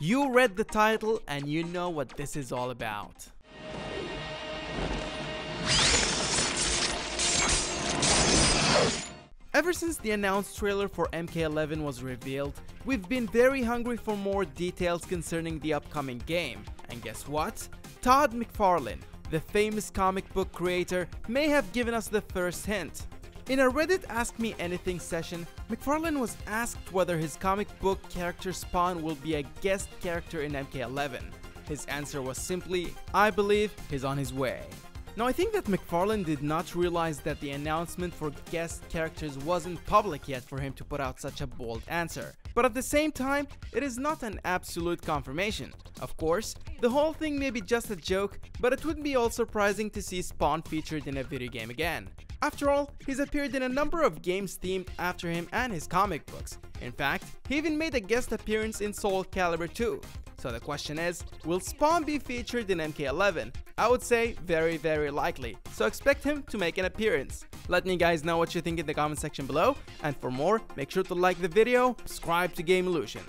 You read the title and you know what this is all about. Ever since the announced trailer for MK11 was revealed, we've been very hungry for more details concerning the upcoming game. And guess what? Todd McFarlane, the famous comic book creator, may have given us the first hint. In a Reddit Ask Me Anything session, McFarlane was asked whether his comic book character Spawn will be a guest character in MK11. His answer was simply, I believe he's on his way. Now I think that McFarlane did not realize that the announcement for guest characters wasn't public yet for him to put out such a bold answer. But at the same time, it is not an absolute confirmation. Of course, the whole thing may be just a joke, but it wouldn't be all surprising to see Spawn featured in a video game again. After all, he's appeared in a number of games themed after him and his comic books. In fact, he even made a guest appearance in Soul Calibur 2. So the question is, will Spawn be featured in MK11? I would say very very likely, so expect him to make an appearance. Let me guys know what you think in the comment section below, and for more, make sure to like the video, subscribe to Gamelution.